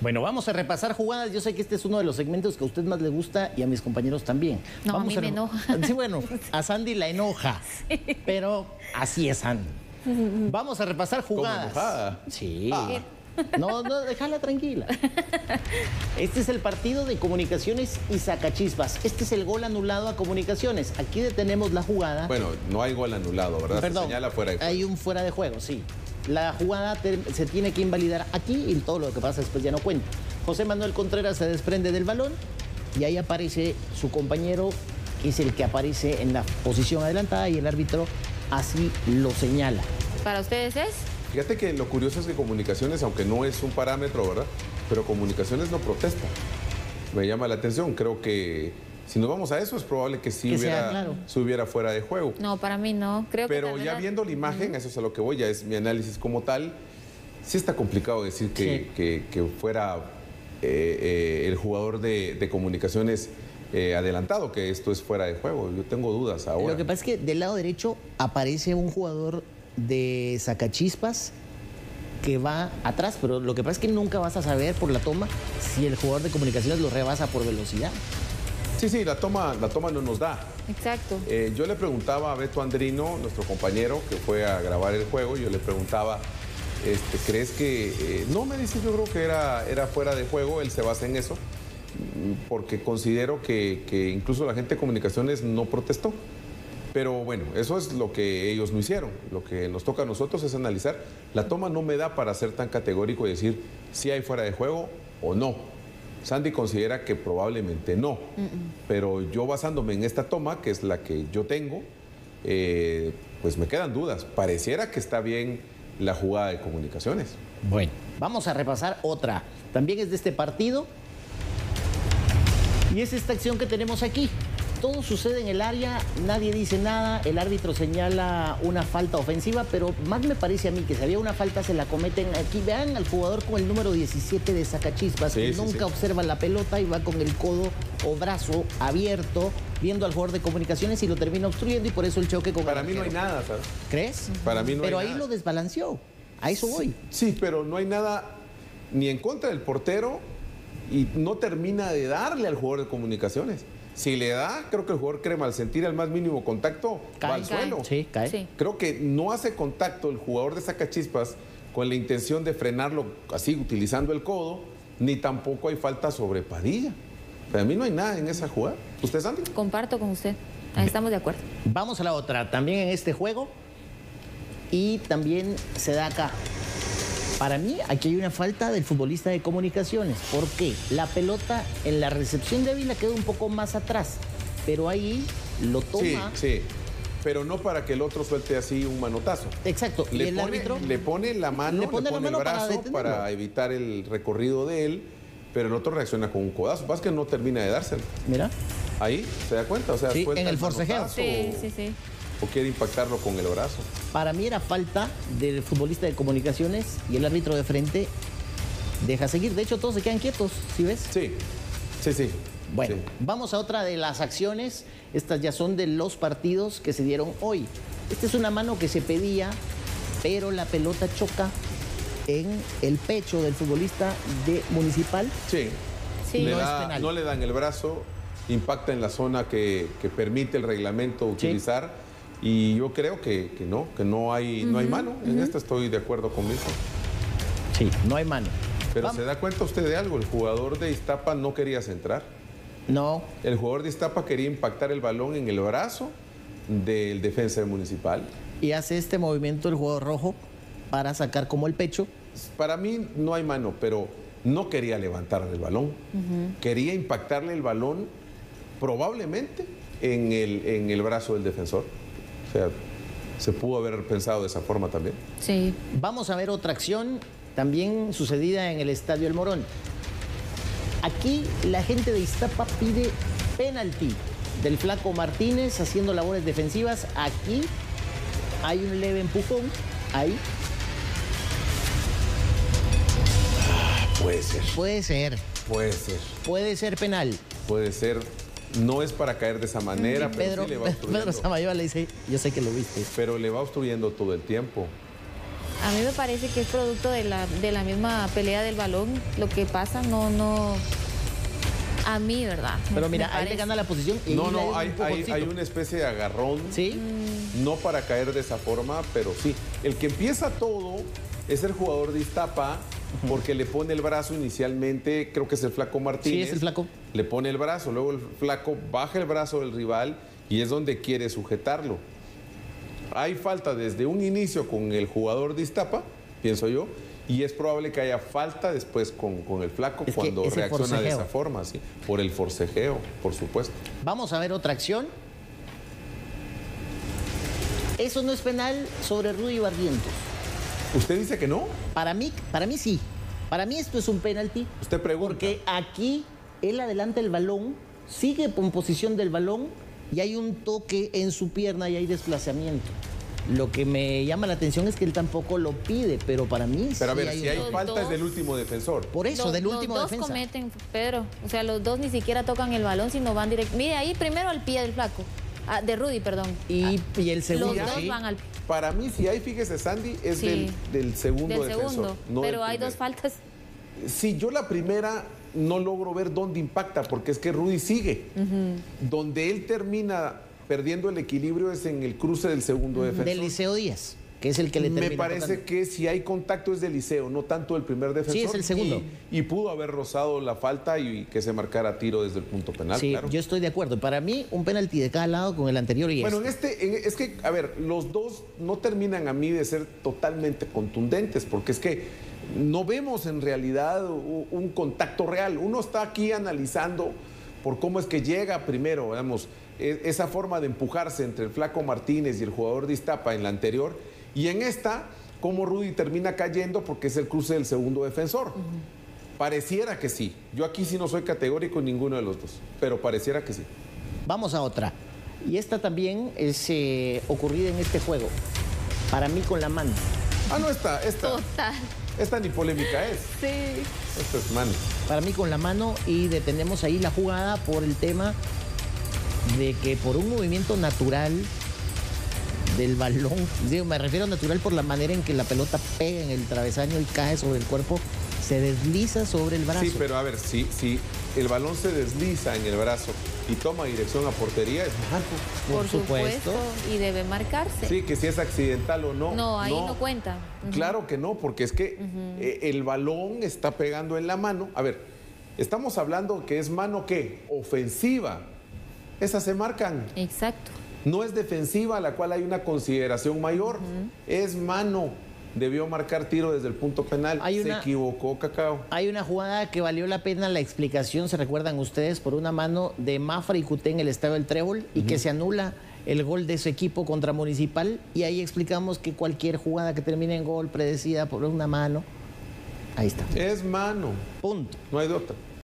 Bueno, vamos a repasar jugadas. Yo sé que este es uno de los segmentos que a usted más le gusta y a mis compañeros también. No, a vamos mí me re- enoja. Sí, bueno, a Sandy la enoja. Pero así es Sandy. Vamos a repasar jugadas. enojada? Sí. Ah. No, no, déjala tranquila. Este es el partido de Comunicaciones y Sacachispas. Este es el gol anulado a Comunicaciones. Aquí detenemos la jugada. Bueno, no hay gol anulado, ¿verdad? Perdón, Se señala fuera de juego. hay un fuera de juego, sí. La jugada se tiene que invalidar aquí y todo lo que pasa después ya no cuenta. José Manuel Contreras se desprende del balón y ahí aparece su compañero, que es el que aparece en la posición adelantada y el árbitro así lo señala. ¿Para ustedes es? Fíjate que lo curioso es que Comunicaciones, aunque no es un parámetro, ¿verdad? Pero Comunicaciones no protesta. Me llama la atención. Creo que si nos vamos a eso, es probable que sí Que sea hubiera, claro. se hubiera fuera de juego. No, para mí no. Creo que Pero ya viendo la imagen, eso es a lo que voy, ya es mi análisis como tal, sí está complicado decir que, Sí. que- que fuera eh, eh, el jugador de, de comunicaciones eh, adelantado, que esto es fuera de juego. Yo tengo dudas ahora. Lo que pasa es que del lado derecho aparece un jugador de Sacachispas que va atrás, pero lo que pasa es que nunca vas a saber por la toma si el jugador de comunicaciones lo rebasa por velocidad. Sí, sí, la toma, la toma no nos da. Exacto. Eh, yo le preguntaba a Beto Andrino, nuestro compañero que fue a grabar el juego, yo le preguntaba, este, ¿crees que...? eh, no, me dice, yo creo que era, era fuera de juego, él se basa en eso, porque considero que, que incluso la gente de comunicaciones no protestó. Pero bueno, eso es lo que ellos no hicieron. Lo que nos toca a nosotros es analizar. La toma no me da para ser tan categórico y decir si hay fuera de juego o no. Sandy considera que probablemente no. Pero yo basándome en esta toma, que es la que yo tengo, eh, pues me quedan dudas. Pareciera que está bien la jugada de comunicaciones. Bueno, vamos a repasar otra. También es de este partido. Y es esta acción que tenemos aquí. Todo sucede en el área, nadie dice nada, el árbitro señala una falta ofensiva, pero más me parece a mí que si había una falta se la cometen aquí. Vean al jugador con el número 17 de Sacachispas, Sí, que sí, nunca sí. observa la pelota y va con el codo o brazo abierto, viendo al jugador de comunicaciones y lo termina obstruyendo y por eso el choque con el Para mí no hay nada, ¿sabes? ¿Crees? Para mí no hay Pero ahí nada. lo desbalanceó. A eso voy. Sí, pero no hay nada ni en contra del portero y no termina de darle al jugador de comunicaciones. Si le da, creo que el jugador crema al sentir el más mínimo contacto va Cae. al suelo. Sí, cae. Sí. Creo que no hace contacto el jugador de Sacachispas con la intención de frenarlo así utilizando el codo, ni tampoco hay falta sobre Padilla. Para mí no hay nada en esa jugada. ¿Usted, Sandy? Comparto con usted. Ahí estamos de acuerdo. Vamos a la otra, también en este juego. Y también se da acá. Para mí, aquí hay una falta del futbolista de comunicaciones. ¿Por qué? La pelota en la recepción de Ávila queda un poco más atrás. Pero ahí lo toma. Sí, sí. Pero no para que el otro suelte así un manotazo. Exacto. y Le el pone, árbitro. le pone la mano, le le pone pone, la mano el para brazo para, evitar el recorrido de él, pero el otro reacciona con un codazo. Pasa que no termina de dárselo. Mira. Ahí, ¿se da cuenta? O sea, Sí, suelta en el forcejeo. Sí, sí, sí. O quiere impactarlo con el brazo. Para mí era falta del futbolista de comunicaciones y el árbitro de frente deja seguir. De hecho, todos se quedan quietos, ¿sí ves? Sí, sí, sí. Bueno, Sí. vamos a otra de las acciones. Estas ya son de los partidos que se dieron hoy. Esta es una mano que se pedía, pero la pelota choca en el pecho del futbolista de Municipal. Sí. Sí. Le No es da- penal. no le dan el brazo, impacta en la zona que, que permite el reglamento utilizar. Y yo creo que, que no, que no hay, no hay mano. En esto estoy de acuerdo conmigo. Sí, no hay mano. Pero Vamos. se da cuenta usted de algo, el jugador de Iztapa no quería centrar. No, El jugador de Iztapa quería impactar el balón en el brazo del defensa municipal. y hace este movimiento el jugador rojo para sacar como el pecho. Para mí no hay mano, pero no quería levantar el balón. Quería impactarle el balón probablemente en el, en el brazo del defensor. O sea, se pudo haber pensado de esa forma también. Sí. Vamos a ver otra acción también sucedida en el Estadio El Morón. Aquí la gente de Iztapa pide penalti del flaco Martínez haciendo labores defensivas. Aquí hay un leve empujón. Ahí Puede ser. puede ser, Puede ser. puede ser penal. Puede ser. No es para caer de esa manera, pero Pedro, sí le va Pedro obstruyendo. Samayoa le dice, yo sé que lo viste. Pero le va obstruyendo todo el tiempo. A mí me parece que es producto de la, de la misma pelea del balón. Lo que pasa, no, no. A mí, ¿verdad? Pero mira, ahí le gana la posición y No, no, un hay, hay, hay una especie de agarrón. ¿Sí? No para caer de esa forma, pero sí. El que empieza todo es el jugador de Iztapa, porque le pone el brazo inicialmente, creo que es el Flaco Martínez. Sí, es el Flaco. Le pone el brazo, luego el Flaco baja el brazo del rival y es donde quiere sujetarlo. Hay falta desde un inicio con el jugador de Iztapa, pienso yo, y es probable que haya falta después con, con el Flaco Es cuando reacciona de esa forma, sí, por el forcejeo, por supuesto. Vamos a ver otra acción. Eso no es penal sobre Rudy Barrientos. ¿Usted dice que no? Para mí, para mí sí. Para mí esto es un penalti. Usted pregunta. Porque aquí él adelanta el balón, sigue en posición del balón y hay un toque en su pierna y hay desplazamiento. Lo que me llama la atención es que él tampoco lo pide, pero para mí Pero a sí ver, hay si hay falta es del último defensor. Por eso, Los- del último los dos defensa. cometen, Pedro. O sea, los dos ni siquiera tocan el balón, sino van directo. Mire, ahí primero al pie del flaco. Ah, de Rudy, perdón. Y, y el segundo, los dos sí. van al Para mí, si hay, fíjese, Sandy, es Sí. del, del segundo del defensor. segundo. no del pero hay dos faltas. Si yo la primera no logro ver dónde impacta, porque es que Rudy sigue. Donde él termina perdiendo el equilibrio es en el cruce del segundo defensor. Del Liceo Díaz, que es el que le termina Me parece tocando. que si hay contacto es del liceo, no tanto el primer defensor. Sí, es el segundo. Y, y pudo haber rozado la falta y que se marcara tiro desde el punto penal, Sí, claro. yo estoy de acuerdo. Para mí, un penalti de cada lado con el anterior y Bueno, en este. este, en- es que, a ver, los dos no terminan a mí de ser totalmente contundentes, porque es que no vemos en realidad un contacto real. Uno está aquí analizando por cómo es que llega primero, digamos, e- esa forma de empujarse entre el Flaco Martínez y el jugador de Iztapa en la anterior, y en esta, cómo Rudy termina cayendo porque es el cruce del segundo defensor. Pareciera que sí. Yo aquí sí no soy categórico en ninguno de los dos, pero pareciera que sí. Vamos a otra. Y esta también es eh, ocurrida en este juego. Para mí con la mano. Ah, no, esta, esta. Total. Esta ni polémica es. Sí. Esta es mano. Para mí con la mano y detenemos ahí la jugada por el tema de que por un movimiento natural del balón, digo, me refiero a natural por la manera en que la pelota pega en el travesaño y cae sobre el cuerpo, se desliza sobre el brazo. Sí, pero a ver, si, si el balón se desliza en el brazo y toma dirección a portería, es mano. Por Por, supuesto. supuesto. Y debe marcarse. Sí, que si es accidental o no. No, ahí no cuenta. Claro que no, porque es que eh, el balón está pegando en la mano. A ver, estamos hablando que es mano qué? Ofensiva. Esas se marcan. Exacto. No es defensiva, a la cual hay una consideración mayor. Es mano. Debió marcar tiro desde el punto penal. Hay Se equivocó, Cacao. Hay una jugada que valió la pena la explicación, se recuerdan ustedes, por una mano de Mafra y Cuté en el estadio del Trébol y que se anula el gol de su equipo contra Municipal y ahí explicamos que cualquier jugada que termine en gol predecida por una mano, ahí está. Es mano. Punto. No hay de otra.